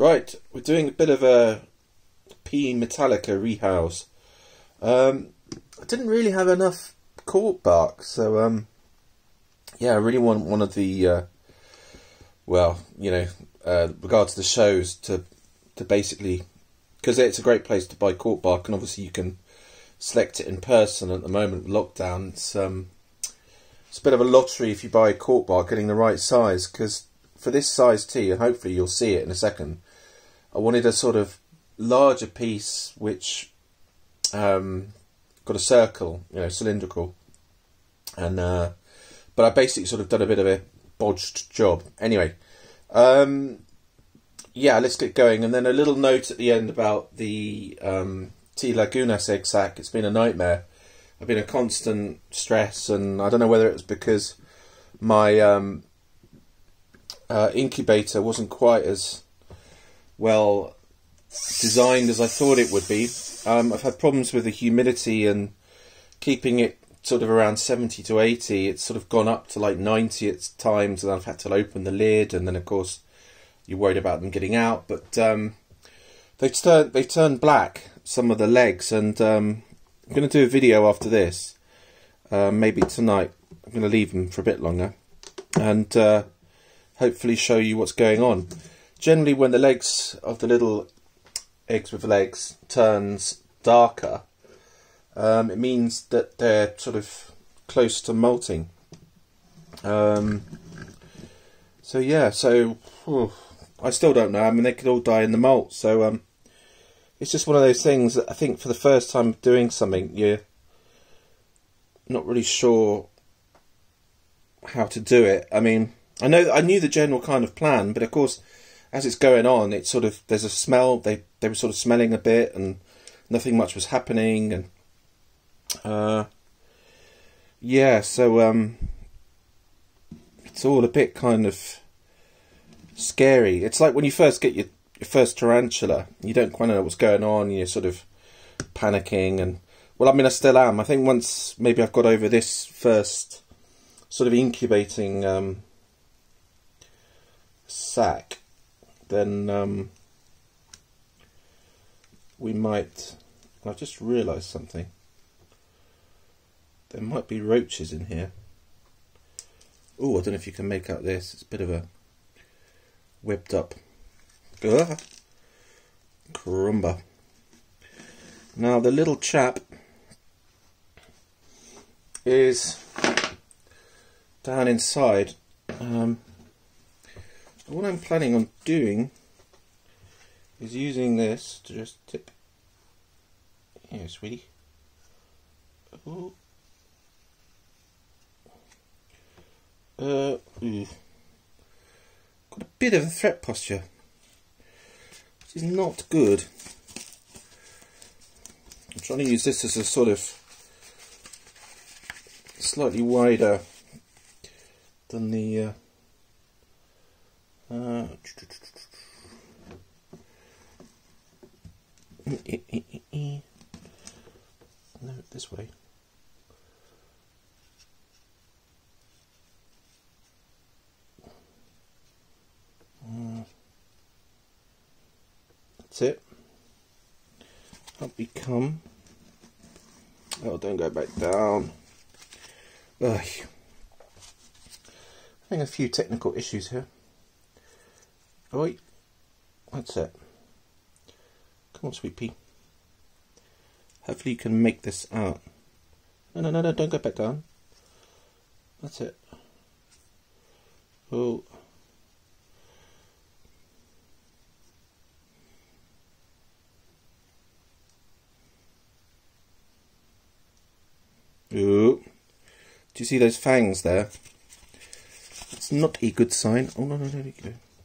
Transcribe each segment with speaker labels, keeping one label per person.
Speaker 1: Right, we're doing a bit of a P Metallica rehouse. Um, I didn't really have enough cork bark, so um, yeah, I really want one of the uh, well, you know, uh, regards to the shows to to basically because it's a great place to buy cork bark, and obviously you can select it in person at the moment. Lockdown, it's um, it's a bit of a lottery if you buy cork bark getting the right size because for this size tee, and hopefully you'll see it in a second, I wanted a sort of larger piece which um, got a circle, you know, cylindrical, and uh, but I basically sort of done a bit of a bodged job. Anyway, um, yeah, let's get going. And then a little note at the end about the um, T Lagunas egg sac. It's been a nightmare. I've been a constant stress, and I don't know whether it's because my um, uh, incubator wasn't quite as well designed as I thought it would be. Um, I've had problems with the humidity and keeping it sort of around 70 to 80. It's sort of gone up to like 90 at times, and I've had to open the lid, and then of course you're worried about them getting out. But um, they've turned they've turned black some of the legs, and um, I'm going to do a video after this. Uh, maybe tonight. I'm going to leave them for a bit longer, and uh, hopefully show you what's going on. Generally, when the legs of the little eggs with legs turns darker, um, it means that they're sort of close to molting. Um, so yeah, so I still don't know. I mean, they could all die in the molt. So um, it's just one of those things that I think for the first time doing something, you're not really sure how to do it. I mean, I know I knew the general kind of plan, but of course, as it's going on, it's sort of there's a smell. They they were sort of smelling a bit, and nothing much was happening, and uh, yeah, so um, it's all a bit kind of scary. It's like when you first get your, your first tarantula, you don't quite know what's going on, you're sort of panicking, and well, I mean, I still am. I think once maybe I've got over this first sort of incubating um, sac, then um, we might. I've just realised something. There might be roaches in here. Oh, I don't know if you can make out this. It's a bit of a whipped up. Ugh. Crumba. Now the little chap is down inside. Um, what I'm planning on doing is using this to just tip. Here, sweetie. Ooh. Uh, ooh. Got a bit of a threat posture, which is not good. I'm trying to use this as a sort of slightly wider than the uh, uh, no, this way. Mm. That's it. Up we come. Oh, don't go back down. Ugh. Having a few technical issues here. Wait. That's it. Come on, sweet pea. Hopefully you can make this out. No, no, no, no, don't go back down. That's it. Oh. Ooh. Do you see those fangs there? It's not a good sign. Oh, no, no, no, no.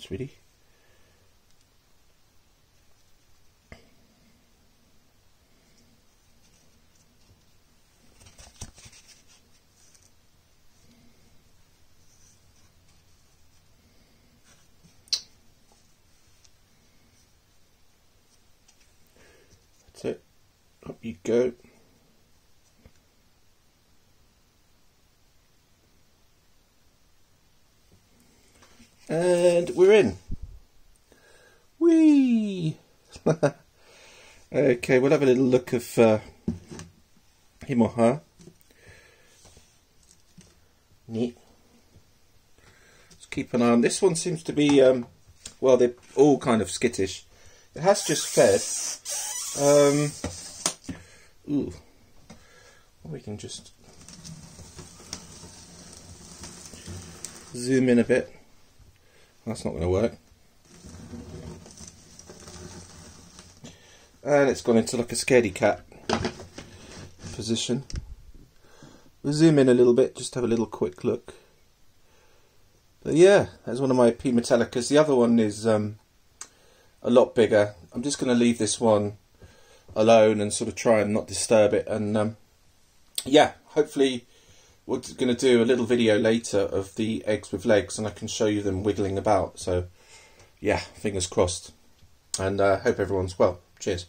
Speaker 1: Sweetie. That's it. Up you go. And we're in. Whee! okay, we'll have a little look of uh, him or her. Neat. Let's keep an eye on this one. Seems to be um, well, they're all kind of skittish. It has just fed. Um, ooh, we can just zoom in a bit. That's not going to work. And it's gone into like a scaredy cat position. We'll zoom in a little bit, just have a little quick look. But yeah, that's one of my P Metallicas. The other one is um, a lot bigger. I'm just going to leave this one alone and sort of try and not disturb it. And um, yeah, hopefully we're going to do a little video later of the eggs with legs and I can show you them wiggling about. So yeah, fingers crossed. And uh, hope everyone's well. Cheers.